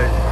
368.